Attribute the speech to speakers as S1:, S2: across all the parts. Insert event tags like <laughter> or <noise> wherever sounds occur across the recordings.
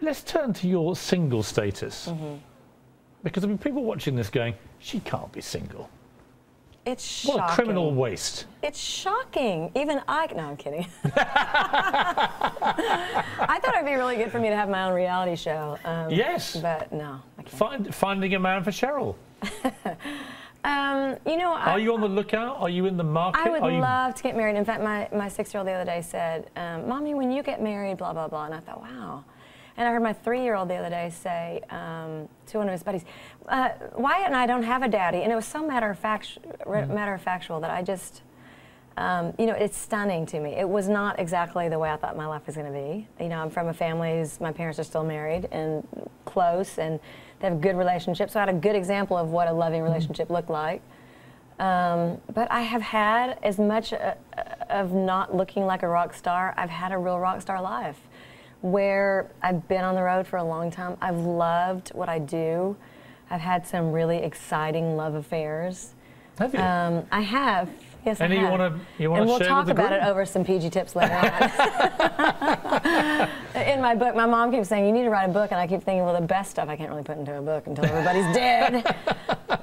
S1: let's turn to your single status.
S2: Mm-hmm.
S1: Because I mean, people watching this going, she can't be single.
S2: It's shocking.
S1: What a criminal waste.
S2: It's shocking. Even I. No, I'm kidding. <laughs> I thought it'd be really good for me to have my own reality show. Um,
S1: Yes.
S2: But no, I can't.
S1: Find, finding a man for Sheryl. <laughs>
S2: Um, you know, I,
S1: Are you on the lookout? Are you in the market?
S2: I would
S1: Are you...
S2: love to get married. In fact, my, my six year old the other day said, um, Mommy, when you get married, blah, blah, blah. And I thought, wow. And I heard my three year old the other day say um, to one of his buddies, uh, Wyatt and I don't have a daddy. And it was so matter of, fact,
S1: Mm-hmm.
S2: matter of factual that I just, um, you know, it's stunning to me. It was not exactly the way I thought my life was going to be. You know, I'm from a family whose my parents are still married and close, and they have a good relationship. So I had a good example of what a loving relationship looked like. Um, but I have had as much uh, of not looking like a rock star. I've had a real rock star life, where I've been on the road for a long time. I've loved what I do. I've had some really exciting love affairs.
S1: Have you?
S2: Um, I have. Yes,
S1: Any
S2: I
S1: you wanna- you wanna
S2: and we'll talk about
S1: group?
S2: it over some PG tips later on. <laughs> In my book, my mom keeps saying, "You need to write a book," and I keep thinking, "Well, the best stuff I can't really put into a book until everybody's <laughs> dead."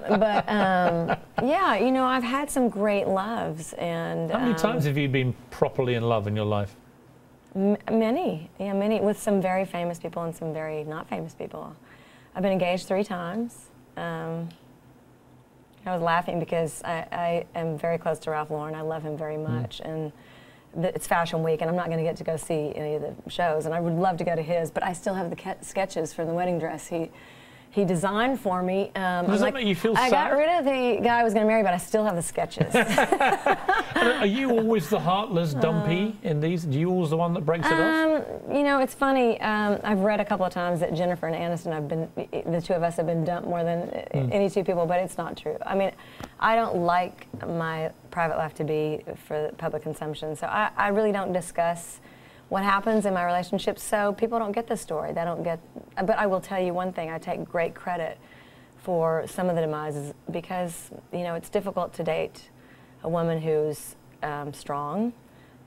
S2: but um, yeah, you know, I've had some great loves, and
S1: How many
S2: um,
S1: times have you been properly in love in your life?
S2: M- many, yeah, many, with some very famous people and some very not famous people. I've been engaged three times. Um, I was laughing because I, I am very close to Ralph Lauren. I love him very much, and the, it's Fashion Week, and I'm not going to get to go see any of the shows, and I would love to go to his, but I still have the ke- sketches for the wedding dress he he designed for me. Um,
S1: Does that make you feel
S2: I got rid of the guy I was going to marry, but I still have the sketches. <laughs>
S1: Are you always the heartless dumpy in these? Do you always the one that breaks it off?
S2: Um, you know, it's funny. Um, I've read a couple of times that Jennifer and Aniston have been, the two of us have been dumped more than
S1: Hmm.
S2: any two people, but it's not true. I mean, I don't like my private life to be for public consumption, so I, I really don't discuss what happens in my relationships so people don't get the story. They don't get, but I will tell you one thing I take great credit for some of the demises because, you know, it's difficult to date a woman who's um, strong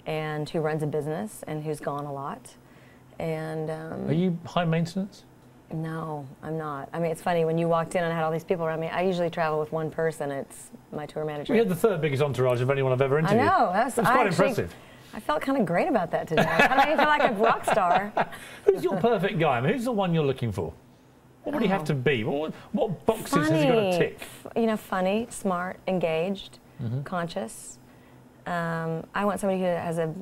S2: and who runs a business and who's gone a lot. And um,
S1: Are you high maintenance?
S2: no, I'm not. I mean, it's funny when you walked in and I had all these people around me. I usually travel with one person. It's my tour manager.
S1: We had the third biggest entourage of anyone I've ever interviewed.
S2: I know. That's,
S1: That's
S2: I
S1: quite
S2: actually-
S1: impressive.
S2: I felt kind of great about that today. I feel like a rock star. <laughs>
S1: Who's your perfect guy? I mean, who's the one you're looking for? What would he have to be? What, what boxes has he got to
S2: funny,
S1: tick?
S2: f- you know, funny, smart, engaged,
S1: Mm-hmm.
S2: conscious. Um, I want somebody who has a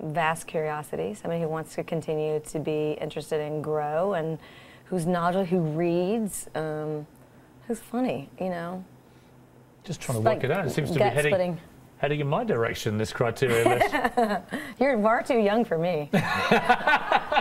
S2: vast curiosity, somebody who wants to continue to be interested and grow, and who's knowledgeable, who reads, um, who's funny. You know,
S1: Just trying to
S2: like
S1: work it out. It seems to be heading,
S2: splitting.
S1: Heading in my direction, this criteria list. <laughs>
S2: You're far too young for me. <laughs>